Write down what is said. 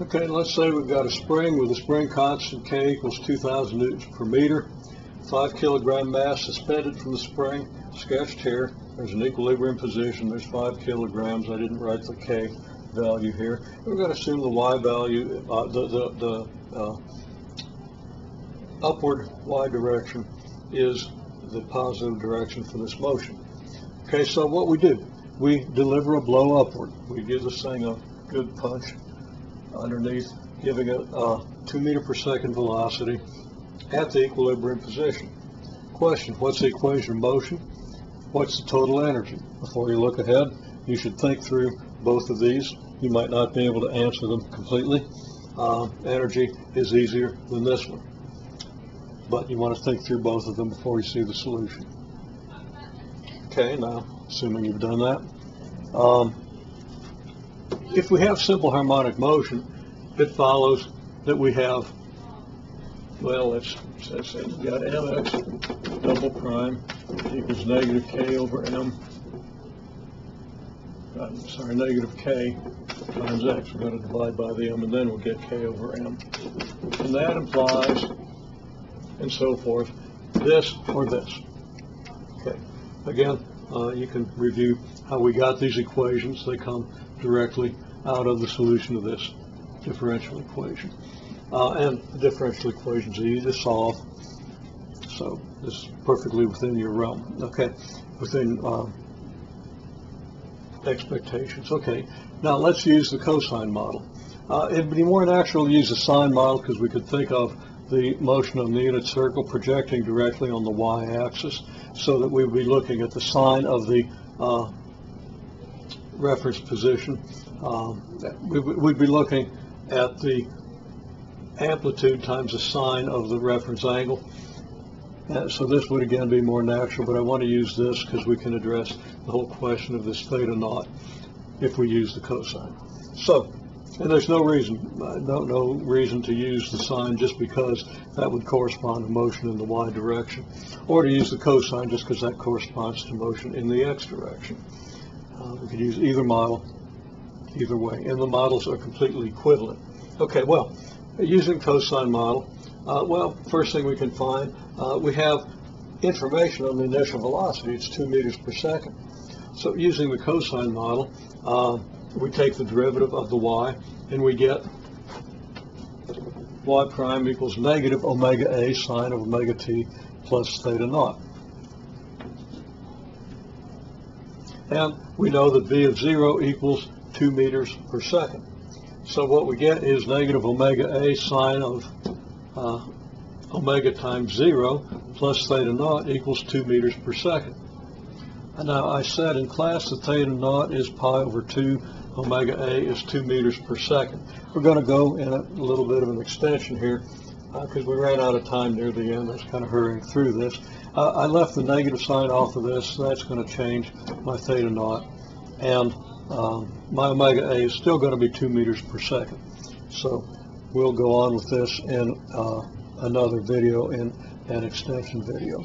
Okay, let's say we've got a spring with a spring constant K equals 2,000 newtons per meter, 5 kilogram mass suspended from the spring, sketched here. There's an equilibrium position, there's 5 kilograms. I didn't write the K value here. We're going to assume the Y value, uh, the, the, the uh, upward Y direction is the positive direction for this motion. Okay, so what we do, we deliver a blow upward. We give this thing a good punch underneath, giving it a two meter per second velocity at the equilibrium position. Question, what's the equation of motion? What's the total energy? Before you look ahead, you should think through both of these. You might not be able to answer them completely. Uh, energy is easier than this one. But you want to think through both of them before you see the solution. Okay, now, assuming you've done that. Um, if we have simple harmonic motion, it follows that we have, well, let's, let's say we've got mx double prime equals negative k over m. I'm sorry, negative k times x. We're going to divide by the m, and then we'll get k over m. And that implies, and so forth, this or this. Okay. Again, uh, you can review how we got these equations. They come directly out of the solution of this differential equation. Uh, and the differential equations are easy to solve. So this is perfectly within your realm. Okay, within uh, expectations. Okay, now let's use the cosine model. Uh, it'd be more natural to use the sine model because we could think of the motion of the unit circle projecting directly on the y-axis so that we would be looking at the sine of the uh, reference position. Um, we, would be looking at the amplitude times the sine of the reference angle. Uh, so this would again be more natural, but I want to use this because we can address the whole question of this theta naught if we use the cosine. So, and there's no reason, no, no reason to use the sine just because that would correspond to motion in the y direction, or to use the cosine just because that corresponds to motion in the x direction. Uh, we could use either model, either way, and the models are completely equivalent. Okay, well, using cosine model, uh, well, first thing we can find, uh, we have information on the initial velocity. It's two meters per second. So using the cosine model, uh, we take the derivative of the y, and we get y prime equals negative omega a sine of omega t plus theta naught. And we know that v of 0 equals 2 meters per second. So what we get is negative omega a sine of uh, omega times 0 plus theta naught equals 2 meters per second. And now I said in class that theta naught is pi over 2, omega a is 2 meters per second. We're going to go in a little bit of an extension here because we ran out of time near the end. I was kind of hurrying through this. Uh, I left the negative sign off of this, so that's going to change my theta naught. And um, my omega a is still going to be 2 meters per second. So we'll go on with this in uh, another video, in an extension video.